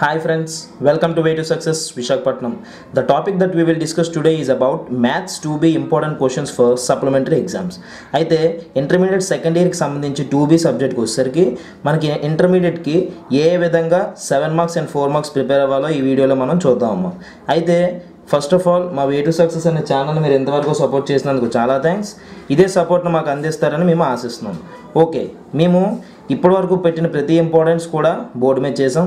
Hi friends, welcome to Way to Success Vishakhapatnam. The topic that we will discuss today is about maths 2B important questions for supplementary exams. అయితే intermediate second ఇయర్కి సంబంధించి two be సబ్జెక్ట్కి వచ్చేసరికి మనకి ఇంటర్మీడియట్కి ఏ విధంగా seven marks and four marks prepare అవ్వాలో ఈ వీడియోలో మనం చూద్దామమ్మా అయితే ఫస్ట్ ఆఫ్ ఆల్ మా వే టు సక్సెస్ అనే ఛానల్ మీరు ఎంతవరకు సపోర్ట్ చేసినందుకు చాలా థ్యాంక్స్ ఇదే సపోర్ట్ను మాకు అందిస్తారని మేము ఆశిస్తున్నాం ఓకే మేము ఇప్పటివరకు పెట్టిన ప్రతి ఇంపార్టెన్స్ కూడా బోర్డు మీద చేసాం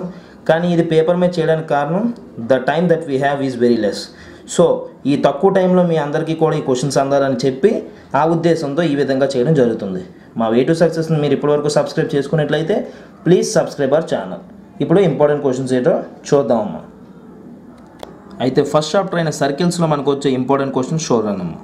కానీ ఇది పేపర్ మీద చేయడానికి కారణం the time that we have is very less so ఈ తక్కువ టైంలో మీ అందరికీ కూడా ఈ క్వశ్చన్స్ అందాలని చెప్పి ఆ ఉద్దేశంతో ఈ విధంగా చేయడం జరుగుతుంది. మా వే టు సక్సెస్ని మీరు ఇప్పటివరకు సబ్స్క్రైబ్ చేసుకున్నట్లయితే ప్లీజ్ సబ్స్క్రైబ్ అవర్ ఛానల్ ఇప్పుడు ఇంపార్టెంట్ క్వశ్చన్స్ ఏంటో చూద్దామమ్మా అయితే ఫస్ట్ చాప్టర్ అయిన సర్కిల్స్లో మనకు వచ్చే ఇంపార్టెంట్ క్వశ్చన్స్ చూడనమ్మా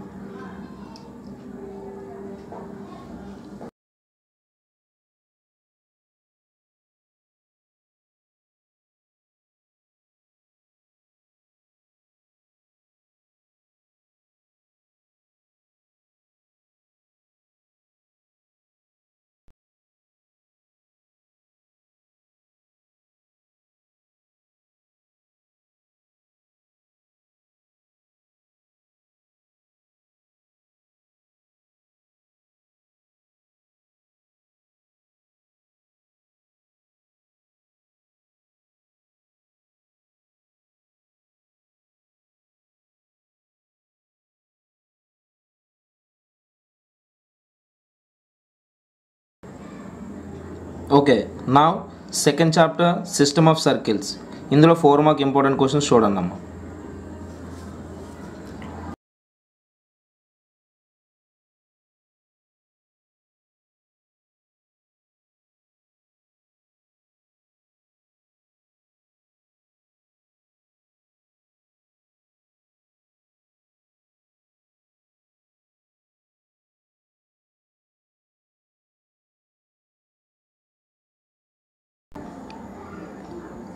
ఓకే నా second chapter system of circles ఇందులో ఫోర్ మార్క్ ఇంపార్టెంట్ క్వశ్చన్స్ చూడండి అమ్మా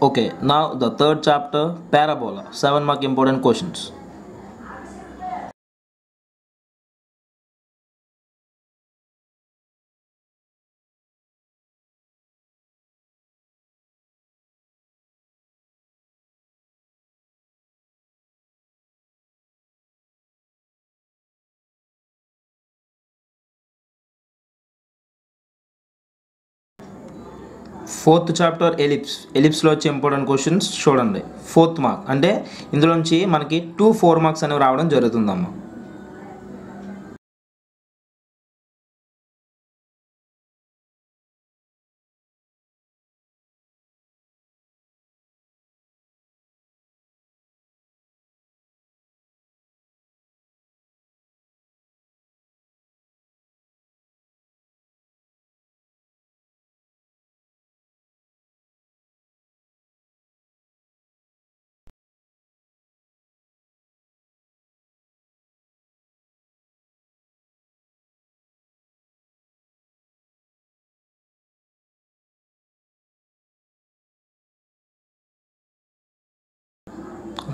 Okay, now the third chapter parabola, 7 mark important questions. Fourth chapter ellipse. ఎలిప్స్లో వచ్చే ఇంపార్టెంట్ క్వశ్చన్స్ చూడండి. Fourth mark. అంటే ఇందులోంచి మనకి టూ ఫోర్ మార్క్స్ అనేవి రావడం జరుగుతుందమ్మా.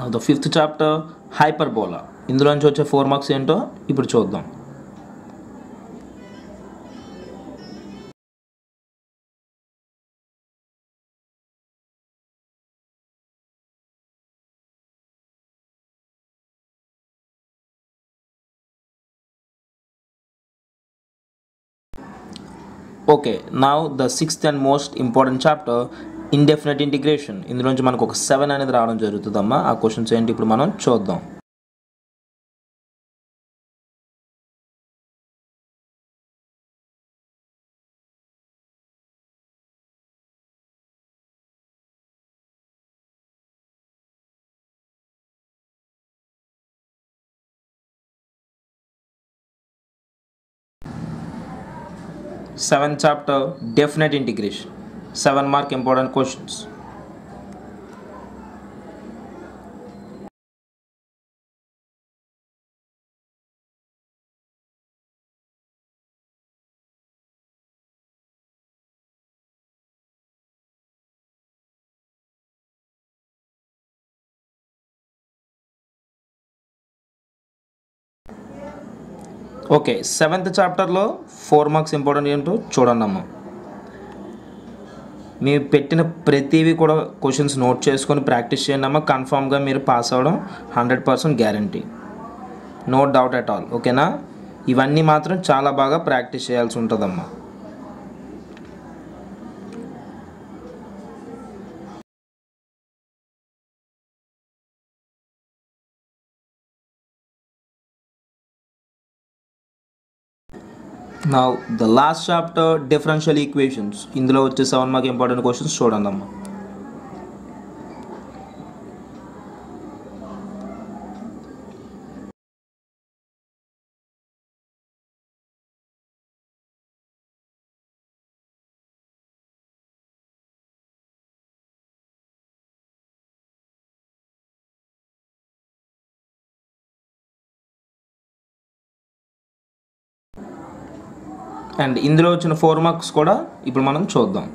ద ఫిఫ్త్ చాప్టర్ హైపర్బోలా ఇందులోంచి వచ్చే ఫోర్ మార్క్స్ ఏంటో ఇప్పుడు చూద్దాం okay now the sixth and most important chapter indefinite integration ఇందులోంచి మనకు ఒక సెవెన్ అనేది రావడం జరుగుతుందమ్మా. ఆ క్వశ్చన్స్ ఏంటి ఇప్పుడు మనం చూద్దాం. Seven chapter definite integration seven mark important questions. Okay seventh చాప్టర్లో ఫోర్ మార్క్స్ ఇంపార్టెంట్ ఏంటో చూడండి అమ్మా మీరు పెట్టిన ప్రతివి కూడా క్వశ్చన్స్ నోట్ చేసుకొని ప్రాక్టీస్ చేయండి అమ్మా. కన్ఫామ్గా మీరు పాస్ అవ్వడం hundred percent guarantee no doubt at all ఓకేనా ఇవన్నీ మాత్రం చాలా బాగా ప్రాక్టీస్ చేయాల్సి ఉంటుందమ్మా. నా the last chapter differential equations ఇందులో వచ్చే సెవెన్ మాకు ఇంపార్టెంట్ క్వశ్చన్స్ చూడండి అమ్మా అండ్ ఇందులో వచ్చిన ఫోర్ మార్క్స్ కూడా ఇప్పుడు మనం చూద్దాం.